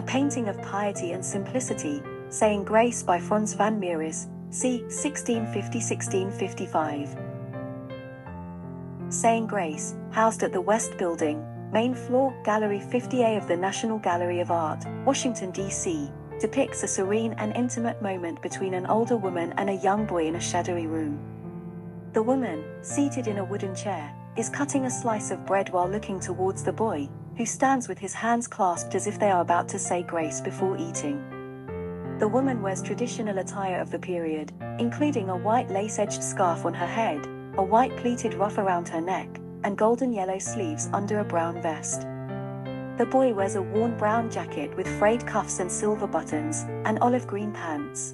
a painting of piety and simplicity, saying grace by Frans van Mieris, c. 1650-1655. Saying Grace, housed at the West Building, main floor, Gallery 50A of the National Gallery of Art, Washington, D.C., depicts a serene and intimate moment between an older woman and a young boy in a shadowy room. The woman, seated in a wooden chair, is cutting a slice of bread while looking towards the boy, who stands with his hands clasped as if they are about to say grace before eating. The woman wears traditional attire of the period, including a white lace-edged scarf on her head, a white pleated ruff around her neck, and golden yellow sleeves under a brown vest. The boy wears a worn brown jacket with frayed cuffs and silver buttons, and olive green pants.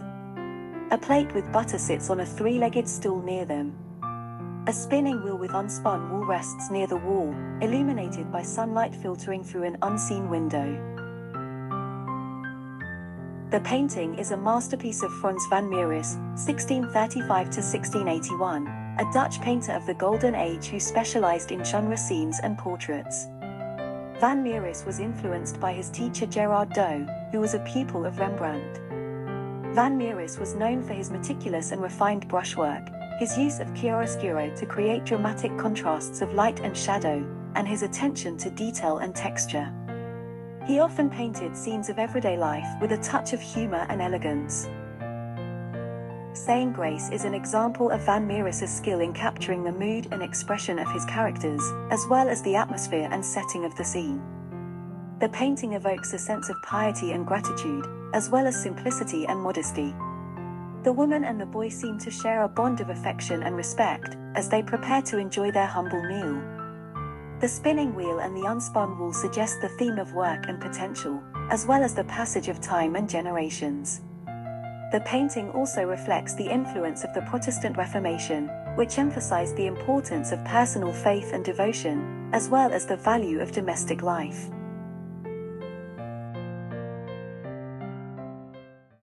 A plate with butter sits on a three-legged stool near them. A spinning wheel with unspun wool rests near the wall, illuminated by sunlight filtering through an unseen window. The painting is a masterpiece of Frans van Mieris, 1635-1681, a Dutch painter of the Golden Age who specialized in genre scenes and portraits. Van Mieris was influenced by his teacher Gerard Dou, who was a pupil of Rembrandt. Van Mieris was known for his meticulous and refined brushwork, his use of chiaroscuro to create dramatic contrasts of light and shadow, and his attention to detail and texture. He often painted scenes of everyday life with a touch of humor and elegance. Saying Grace is an example of Van Mieris's skill in capturing the mood and expression of his characters, as well as the atmosphere and setting of the scene. The painting evokes a sense of piety and gratitude, as well as simplicity and modesty. The woman and the boy seem to share a bond of affection and respect as they prepare to enjoy their humble meal. The spinning wheel and the unspun wool suggest the theme of work and potential, as well as the passage of time and generations. The painting also reflects the influence of the Protestant Reformation, which emphasized the importance of personal faith and devotion, as well as the value of domestic life.